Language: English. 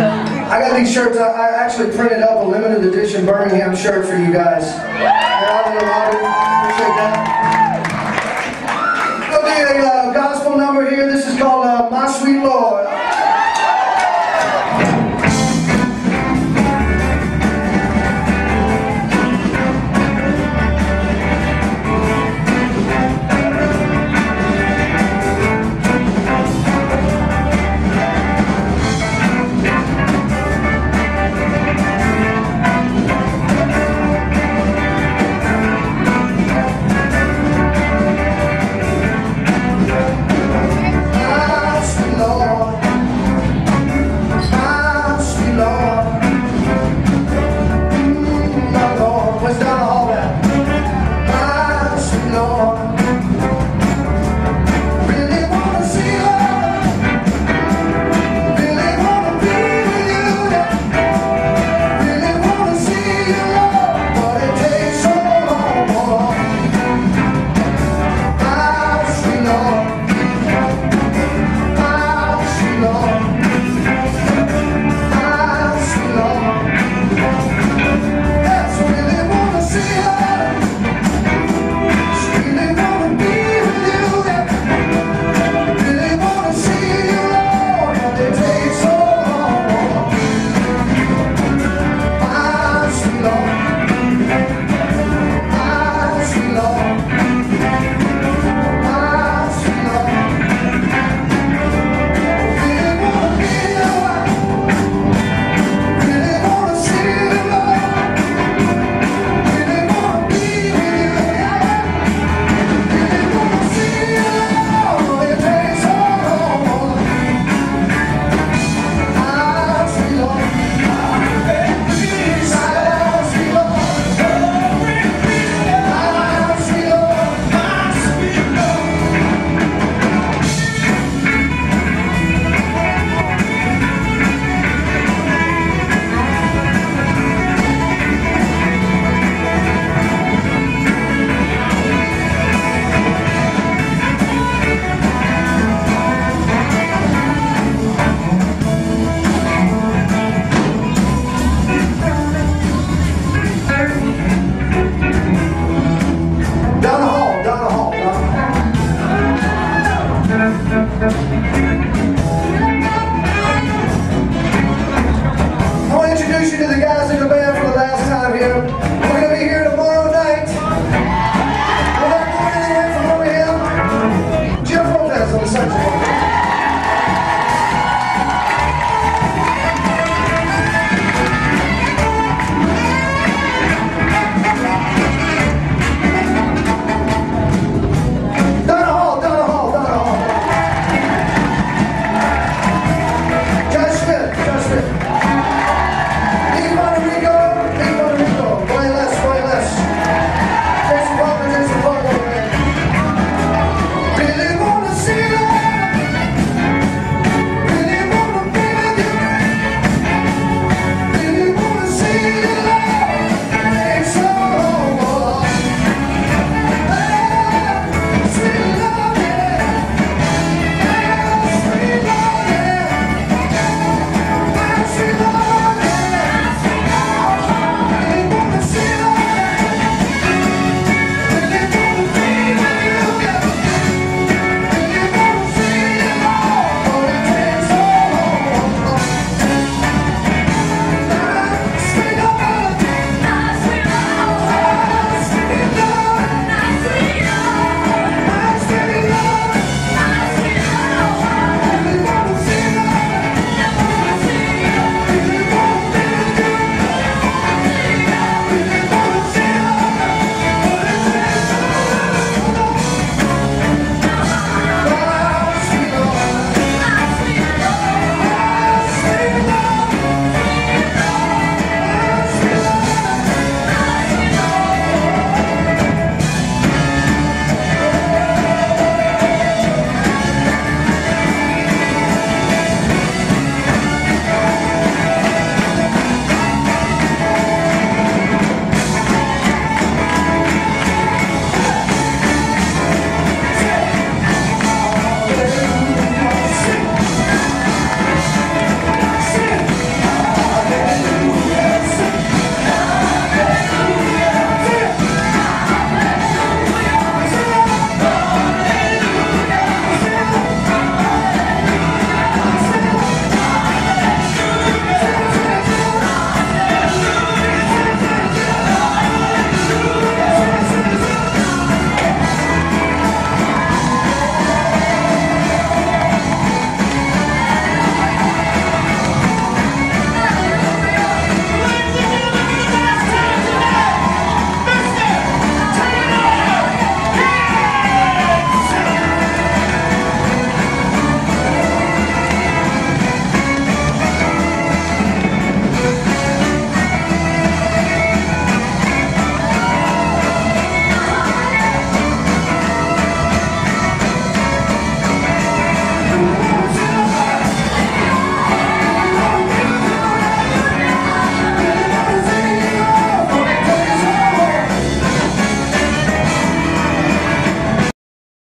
I got these shirts. I, I actually printed up a limited edition Birmingham shirt for you guys. Appreciate that. A uh, gospel number here. This is called uh, My Sweet Lord.